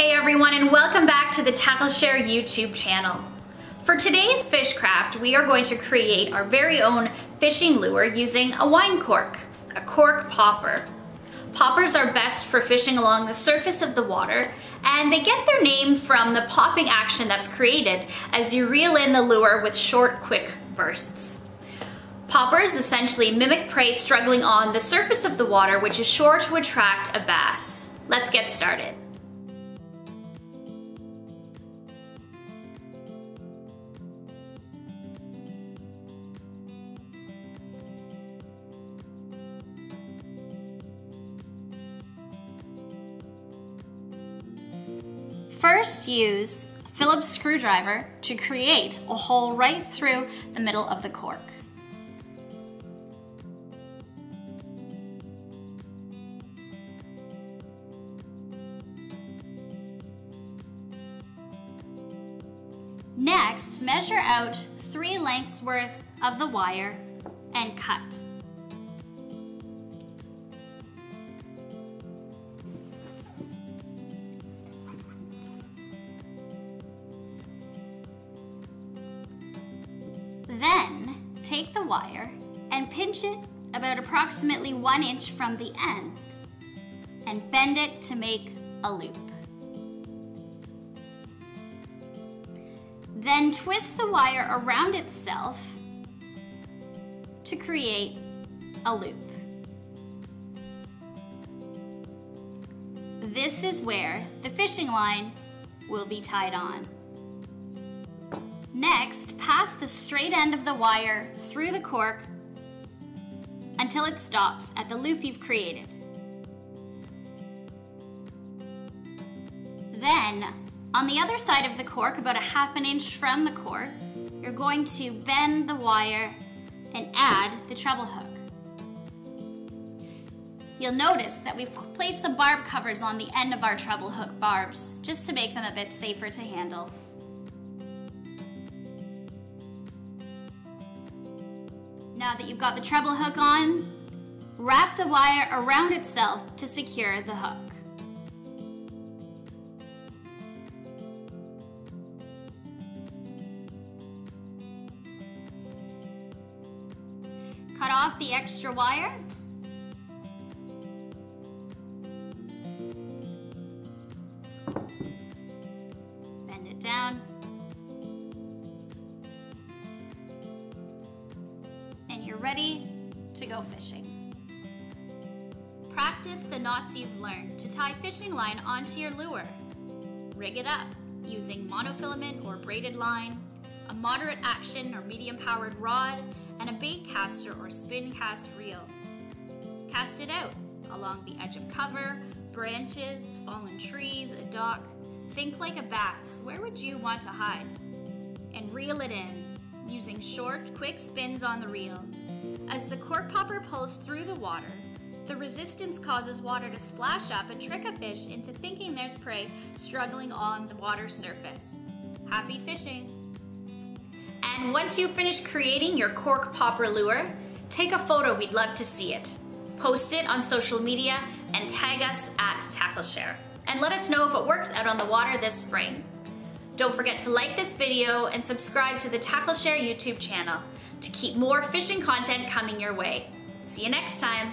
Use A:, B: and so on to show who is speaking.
A: Hey everyone and welcome back to the TackleShare YouTube channel. For today's fishcraft, we are going to create our very own fishing lure using a wine cork, a cork popper. Poppers are best for fishing along the surface of the water and they get their name from the popping action that's created as you reel in the lure with short, quick bursts. Poppers essentially mimic prey struggling on the surface of the water which is sure to attract a bass. Let's get started. First use a Phillips screwdriver to create a hole right through the middle of the cork. Next, measure out three lengths worth of the wire and cut. Wire and pinch it about approximately one inch from the end and bend it to make a loop. Then twist the wire around itself to create a loop. This is where the fishing line will be tied on. Pass the straight end of the wire through the cork until it stops at the loop you've created. Then, on the other side of the cork, about a half an inch from the cork, you're going to bend the wire and add the treble hook. You'll notice that we've placed some barb covers on the end of our treble hook barbs, just to make them a bit safer to handle. Now that you've got the treble hook on, wrap the wire around itself to secure the hook. Cut off the extra wire. Ready to go fishing. Practice the knots you've learned to tie fishing line onto your lure. Rig it up using monofilament or braided line, a moderate action or medium powered rod, and a bait caster or spin cast reel. Cast it out along the edge of cover, branches, fallen trees, a dock. Think like a bass. Where would you want to hide? And reel it in using short, quick spins on the reel. As the cork popper pulls through the water, the resistance causes water to splash up and trick a fish into thinking there's prey struggling on the water's surface. Happy fishing! And once you've finished creating your cork popper lure, take a photo, we'd love to see it. Post it on social media and tag us at TackleShare. And let us know if it works out on the water this spring. Don't forget to like this video and subscribe to the TackleShare YouTube channel to keep more fishing content coming your way. See you next time.